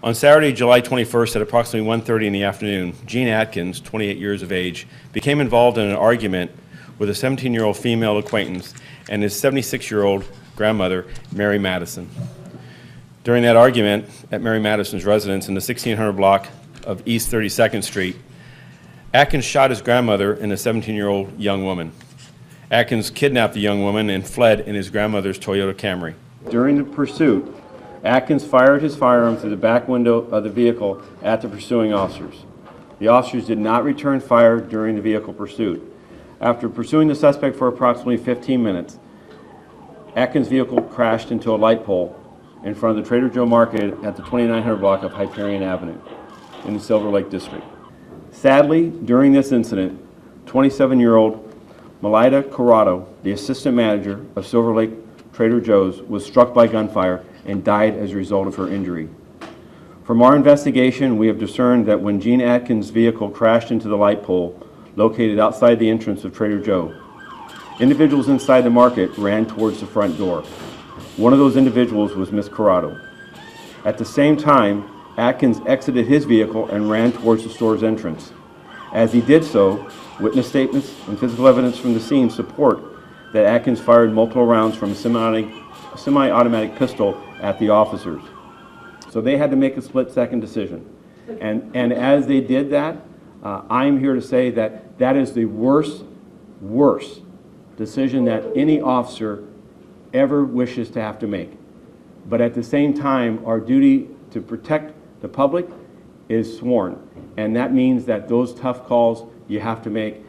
On Saturday, July 21st, at approximately 1:30 in the afternoon, Gene Atkins, 28 years of age, became involved in an argument with a 17-year-old female acquaintance and his 76-year-old grandmother, Mary Madison. During that argument at Mary Madison's residence in the 1600 block of East 32nd Street, Atkins shot his grandmother and a 17-year-old young woman. Atkins kidnapped the young woman and fled in his grandmother's Toyota Camry. During the pursuit, Atkins fired his firearm through the back window of the vehicle at the pursuing officers. The officers did not return fire during the vehicle pursuit. After pursuing the suspect for approximately 15 minutes, Atkins' vehicle crashed into a light pole in front of the Trader Joe Market at the 2900 block of Hyperion Avenue in the Silver Lake District. Sadly, during this incident, 27-year-old Melyda Corado, the assistant manager of Silver Lake Trader Joe's, was struck by gunfire and died as a result of her injury. From our investigation, we have discerned that when Gene Atkins' vehicle crashed into the light pole located outside the entrance of Trader Joe, individuals inside the market ran towards the front door. One of those individuals was Miss Corado. At the same time, Atkins exited his vehicle and ran towards the store's entrance. As he did so, witness statements and physical evidence from the scene support that Atkins fired multiple rounds from a semi-automatic pistol at the officers. So they had to make a split-second decision. And, and as they did that, uh, I'm here to say that that is the worst, worst decision that any officer ever wishes to have to make. But at the same time, our duty to protect the public is sworn. And that means that those tough calls you have to make